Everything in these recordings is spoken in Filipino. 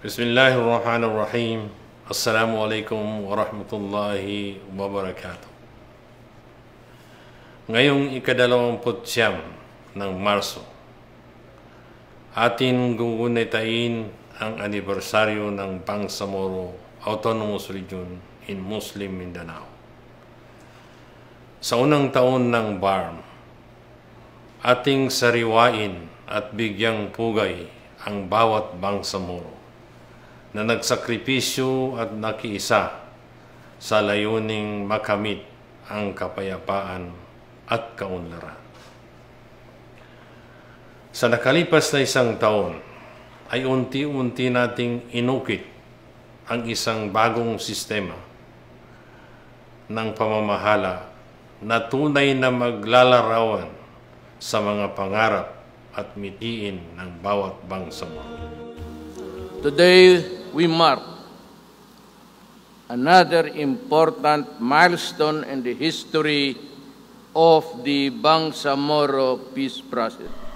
Bismillahirrahmanirrahim. Assalamualaikum warahmatullahi wabarakatuh. Ngayong ikadalawamput siyam ng Marso, atin gugunitain ang anibersaryo ng Bangsamoro Autonomous Region in Muslim Mindanao. Sa unang taon ng BARM, ating sariwain at bigyang pugay ang bawat Bangsamoro na nagsakripisyo at nakiisa sa layuning makamit ang kapayapaan at kaunlaran. Sa nakalipas na isang taon, ay unti-unti nating inukit ang isang bagong sistema ng pamamahala na tunay na maglalarawan sa mga pangarap at mitiin ng bawat bangsamoro. Today, we mark another important milestone in the history of the Bangsamoro peace process.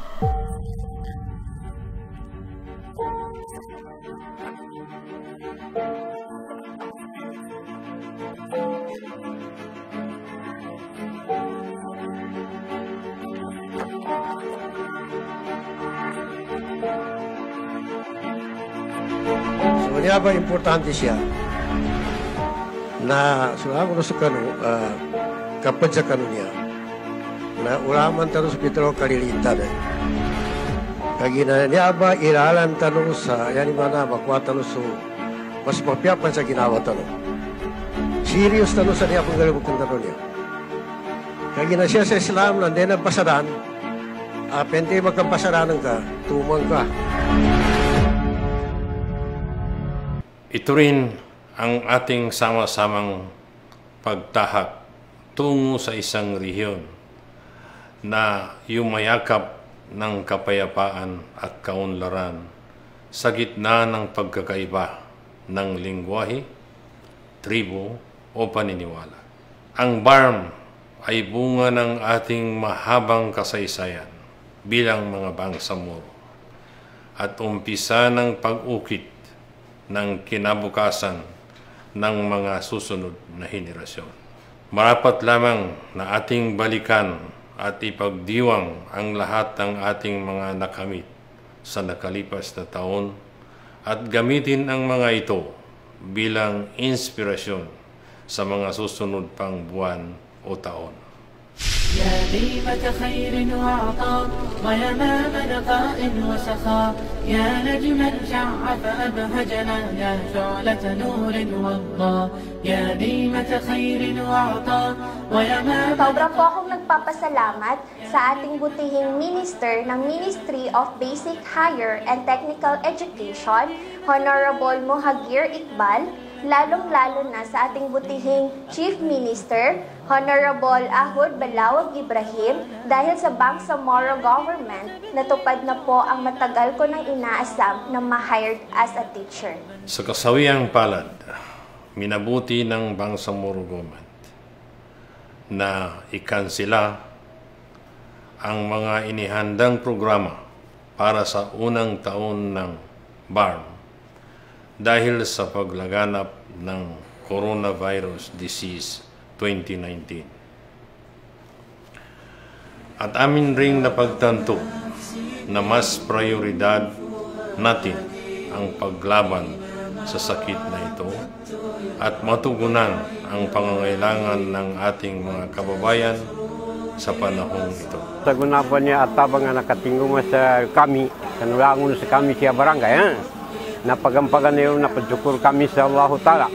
Ba importante siya na sulago na sa kanu, uh, kapag sa kanu niya, na ulaman tanong sa Petro kalilitan eh. Kagina niya ba ilalan tanong sa, yan mana makuha tanong so, mas mapiapan sa ginawa tanong. Serious tanong sa niya kung galibog tanong niya. Kagina siya sa Islam, nandiyan ang pasaran, uh, pente magkampasaranan ka, tumang ka. Ito rin ang ating sama-samang pagtahak tungo sa isang rehiyon na yumayakap ng kapayapaan at kaunlaran sa gitna ng pagkakaiba ng lingwahe, tribo o paniniwala. Ang BARM ay bunga ng ating mahabang kasaysayan bilang mga bangsamoro at umpisa ng pag-ukit ng kinabukasan ng mga susunod na henerasyon. Marapat lamang na ating balikan at ipagdiwang ang lahat ng ating mga nakamit sa nakalipas na taon at gamitin ang mga ito bilang inspirasyon sa mga susunod pang buwan o taon. يا ديمة خير وعطاء ويمام نقاء وسخاء يا نجما شع فأبهجنا يا شعلة نور وضاء يا ديمة خير وعطاء ويمام Sobra po akong sa ating butihing minister ng Ministry of Basic Higher and Technical Education, Honorable Mohagir Iqbal, lalong-lalo na sa ating butihing Chief Minister, Honorable Ahud Balawag Ibrahim, dahil sa Bangsamoro Government, natupad na po ang matagal ko nang inaasam na ma-hired as a teacher. Sa kasawiyang palad, minabuti ng Bangsamoro Government na ikansila ang mga inihandang programa para sa unang taon ng BARM dahil sa paglaganap ng coronavirus disease 2019. At amin ring napagtanto na mas prioridad natin ang paglaban sa sakit na ito at matugunan ang pangangailangan ng ating mga kababayan sa panahong ito. Sa gunapan niya at tabang nakatinggo sa kami, kanulangon sa kami siya barangay, ha? Napagampagan niyo, napadsyukur kami sa Allah Ta'ala.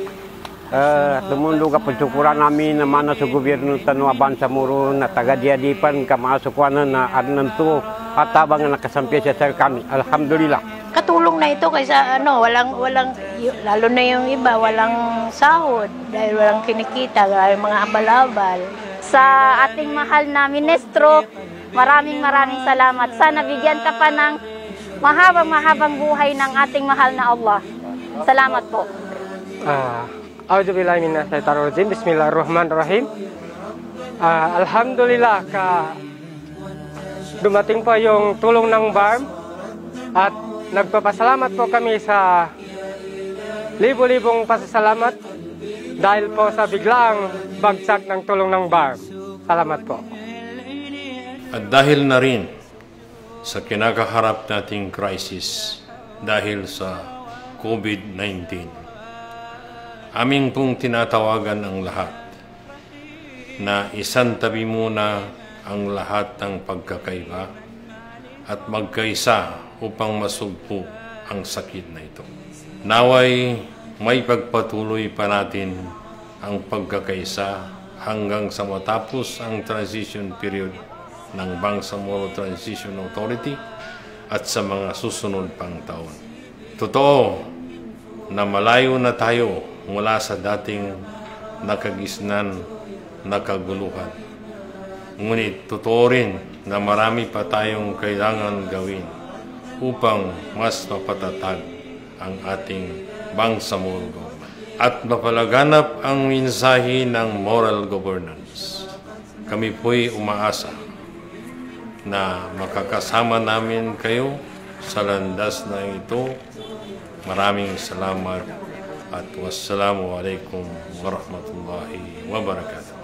Uh, tumundo ka padsyukuran namin na mana sa gobyerno Tanuaban sa Muro na taga-diadipan kamasukwanan na adnan to at tabang nga nakasampi siya sa kami. Alhamdulillah. katulong na ito kaysa ano, walang walang lalo na yung iba walang sahod dahil walang kinikita, dahil mga abal-abal. Sa ating mahal na ministro, maraming maraming salamat. Sana bigyan ka pa ng mahabang-mahabang buhay ng ating mahal na Allah. Salamat po. Ah, Auzubillahi minasyaitonirrajim. Bismillahirrahmanirrahim. Ah, alhamdulillah ka dumating po yung tulong ng BARM at nagpapasalamat po kami sa libo-libong pasasalamat dahil po sa biglaang bagsak ng tulong ng BARM. Salamat po. At dahil na rin sa kinakaharap nating crisis dahil sa COVID-19, aming pong tinatawagan ang lahat na isantabi muna ang lahat ng pagkakaiba at magkaisa upang masugpo ang sakit na ito. Naway may pagpatuloy pa natin ang pagkakaisa hanggang sa matapos ang transition period ng Bangsamoro Transition Authority at sa mga susunod pang taon. Totoo na malayo na tayo mula sa dating nakagisnan na kaguluhan. Ngunit totoo rin na marami pa tayong kailangan gawin upang mas mapatatag ang ating Bangsamoro government at mapalaganap ang mensahe ng moral governance. Kami po'y umaasa na makakasama namin kayo sa landas na ito. Maraming salamat at wassalamu alaikum warahmatullahi wabarakatuh.